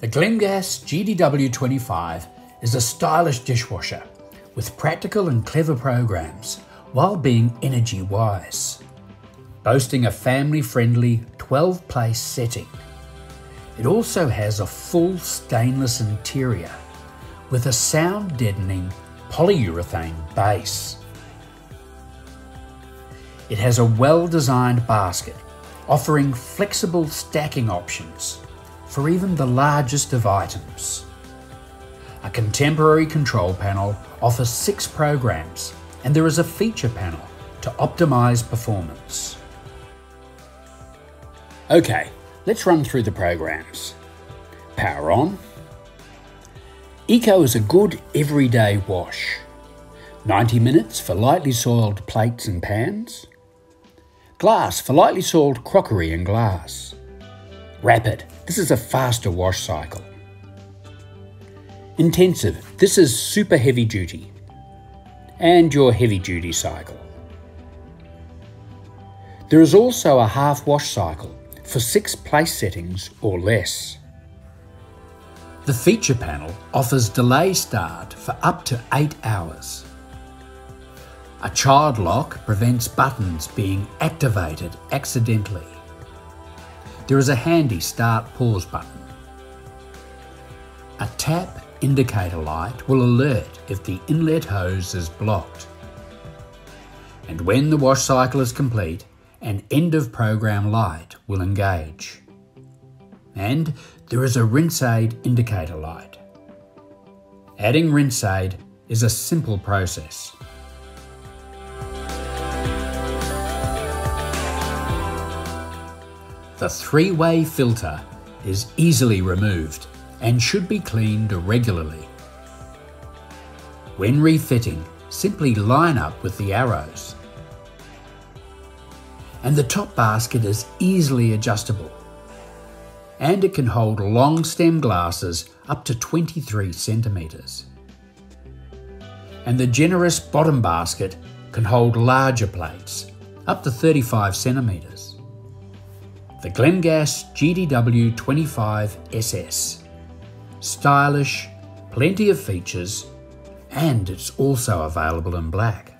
The Glemgas GDW25 is a stylish dishwasher with practical and clever programs while being energy wise. Boasting a family friendly 12 place setting, it also has a full stainless interior with a sound deadening polyurethane base. It has a well designed basket offering flexible stacking options for even the largest of items. A contemporary control panel offers six programs and there is a feature panel to optimise performance. Okay, let's run through the programs. Power on. Eco is a good everyday wash. 90 minutes for lightly soiled plates and pans. Glass for lightly soiled crockery and glass. Rapid, this is a faster wash cycle. Intensive, this is super heavy duty. And your heavy duty cycle. There is also a half wash cycle for six place settings or less. The feature panel offers delay start for up to 8 hours. A child lock prevents buttons being activated accidentally. There is a handy start pause button. A tap indicator light will alert if the inlet hose is blocked. And when the wash cycle is complete, an end of program light will engage. And there is a rinse aid indicator light. Adding rinse aid is a simple process. The three-way filter is easily removed and should be cleaned regularly. When refitting, simply line up with the arrows. And the top basket is easily adjustable. And it can hold long stem glasses up to 23 centimetres. And the generous bottom basket can hold larger plates, up to 35 centimetres the Glemgas GDW 25SS. Stylish, plenty of features, and it's also available in black.